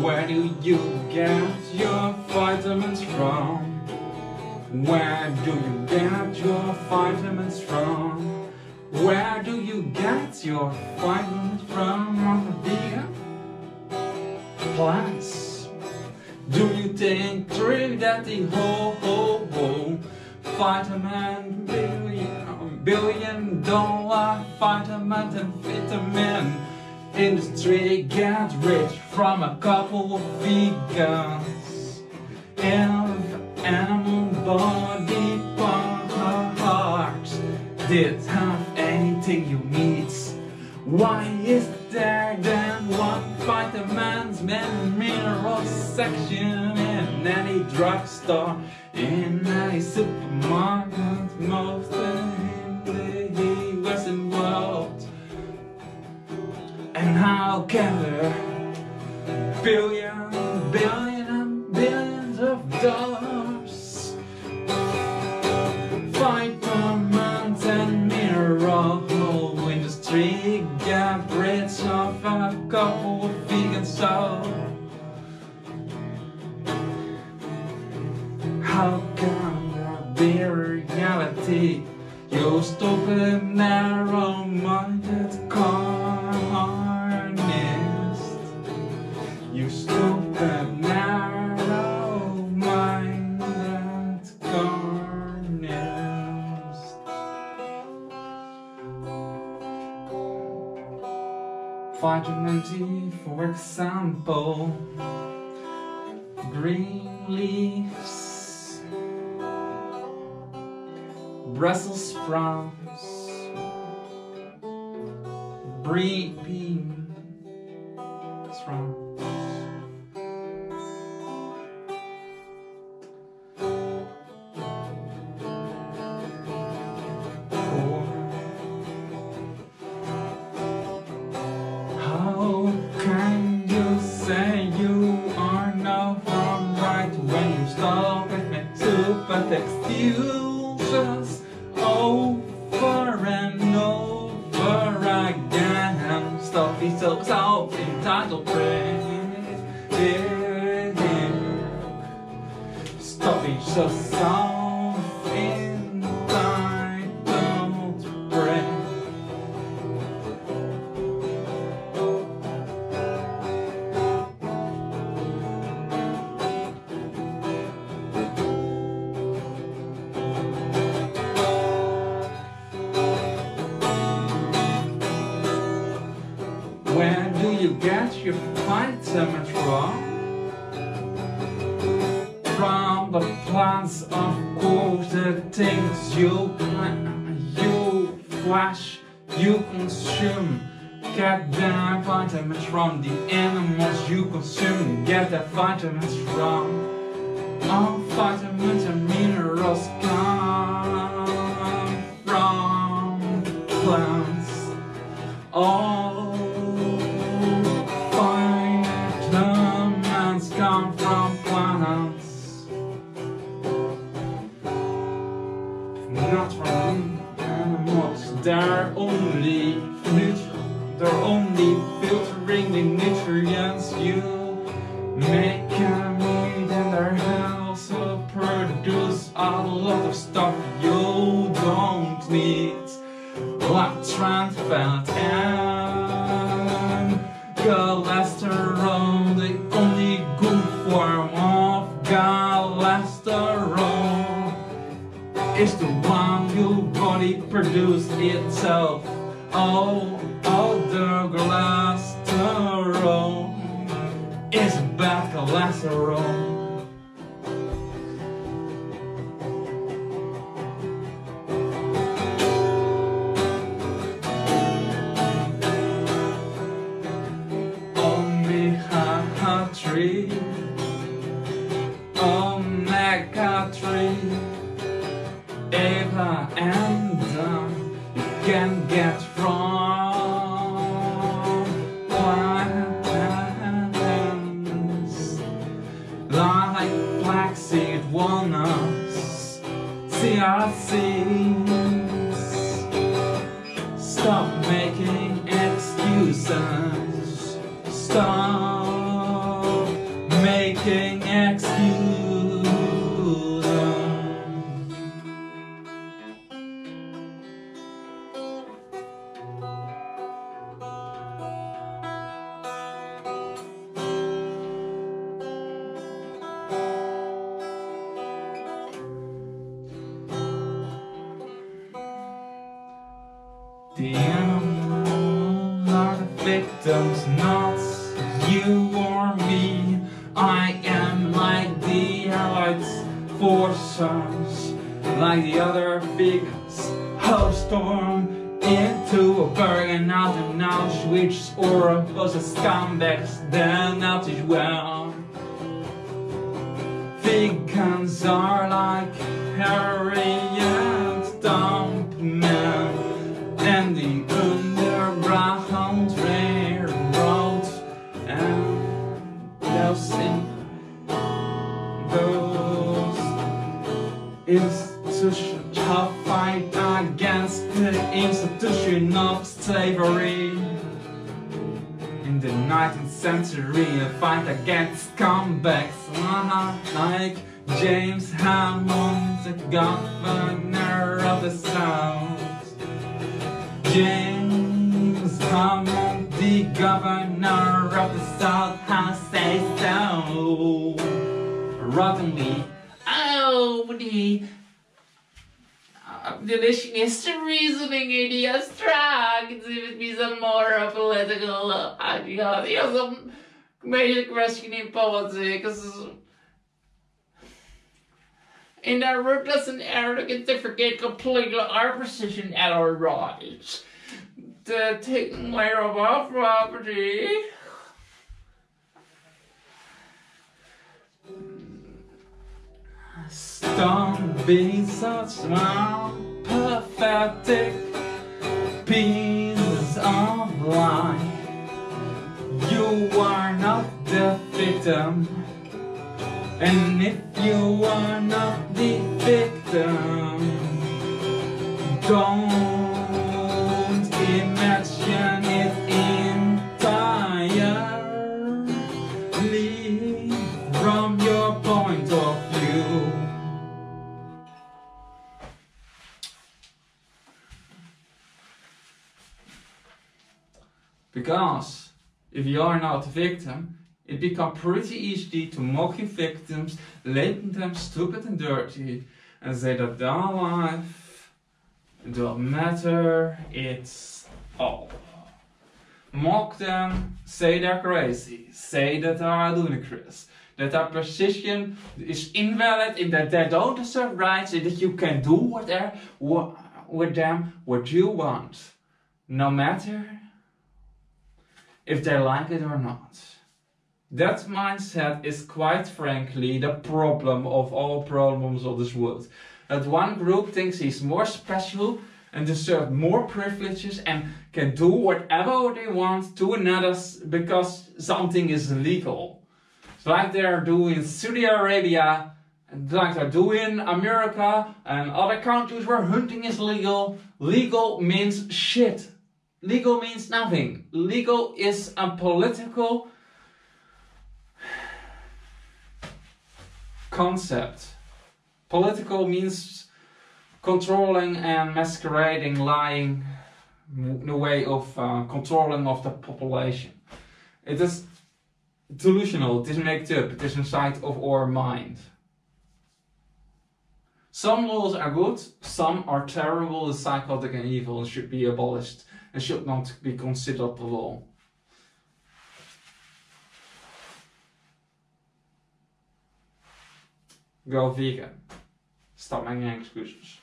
Where do you get your vitamins from? Where do you get your vitamins from? Where do you get your vitamins from? The plants. Do you think true that the whole, whole, whole vitamin billion, billion dollar vitamins and vitamin industry get rich from a couple of vegans. And animal body parts did have anything you need why is there then one vitamins and minerals section in any drugstore in any supermarket most in the western world? And how can there billion, billion and billions of dollars. Vitamins and mineral industry get rich off a couple of vegan souls How can there be reality? You stupid narrow-minded For example Green leaves Brussels sprouts, brie self-entitled, brain. Stop being so self-entitled, Get your vitamins from? From the plants, of course, the things you you flash, you consume. Get the vitamins from the animals you consume. Get the vitamins from. All not from animals. They're only nut- they're only filtering the nutrients you make them need in their house to produce a lot of stuff you don't need like trans fat and cholesterol, is the one your body produces itself. All other cholesterol is bad cholesterol. Omega Eva and um, you can get from plants like flaxseed walnuts seeds Stop making excuses. Stop victims, not you or me. I am like the Allied forces, like the other figures. Who storm into a Bergen out in Auschwitz or a scumbags then out as well. Vegans are like Harriet institutions fight against the institution of slavery. In the 19th century, a fight against uh-huh, like James Hammond, the governor of the South. James Hammond, the governor of the South, has say so. Rottenly, the delicious reasoning ideas gives me some more political ideas. Here's some major question in politics. In their ruthless and arrogance, they forget completely our position at our rights. The taking away of our property. Don't be such a pathetic piece of life. You are not the victim. And if you are not the victim, don't imagine Because if you are not a victim, it becomes pretty easy to mock your victims, label them stupid and dirty, and say that their life don't matter, it's all. Mock them, say they're crazy, say that they are ludicrous, that their position is invalid, and that they don't deserve rights, and that you can do whatever with them what you want, no matter if they like it or not. That mindset is quite frankly the problem of all problems of this world. That one group thinks he's more special and deserves more privileges and can do whatever they want to another because something is legal. It's like they're doing in Saudi Arabia, and like they're doing in America and other countries where hunting is legal. Legal means shit. Legal means nothing. Legal is a political concept. Political means controlling and masquerading, lying, the way of uh, controlling of the population. It is delusional, it is made up, it is inside of our mind. Some laws are good, some are terrible and psychotic and evil and should be abolished and should not be considered the law. Go vegan. Stop making excuses.